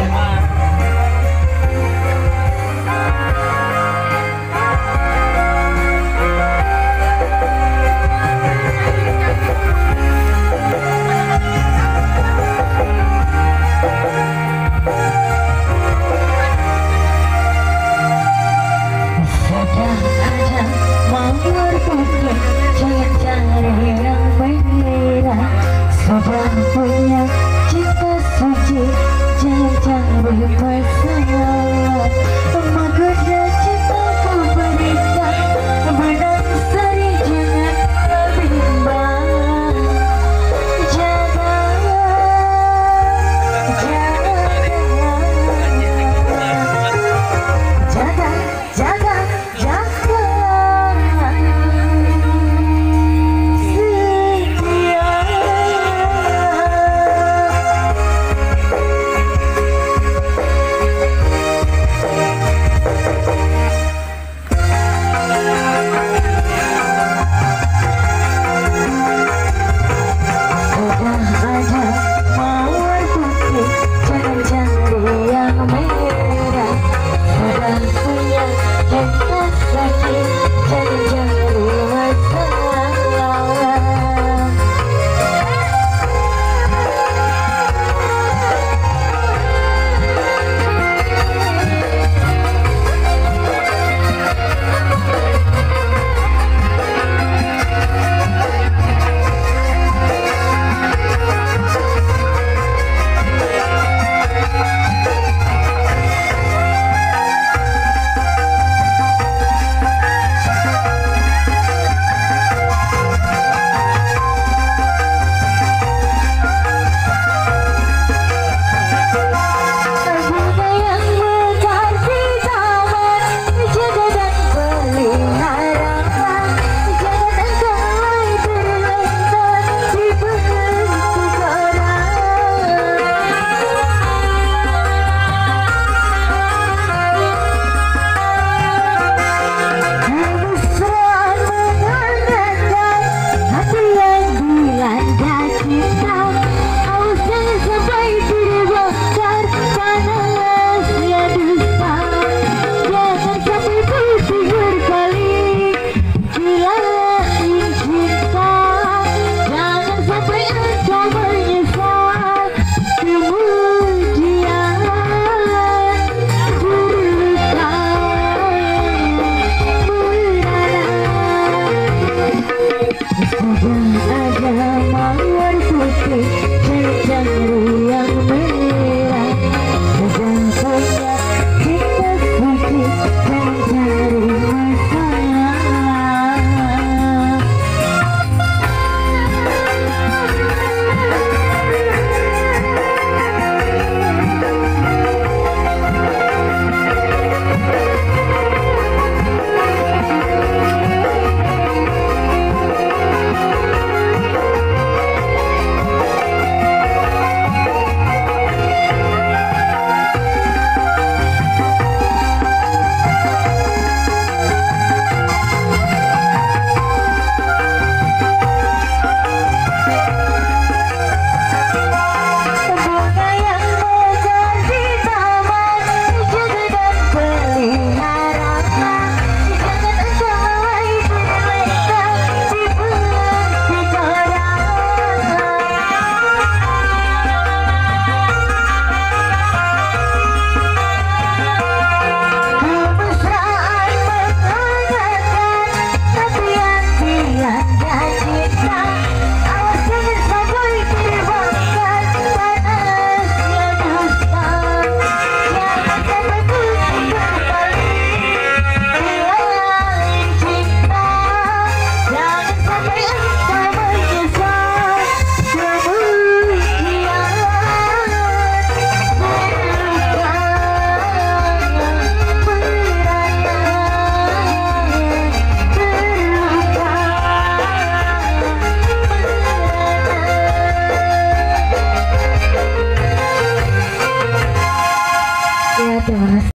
terima